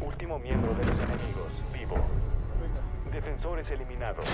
Último miembro de los enemigos, vivo. Defensores eliminados.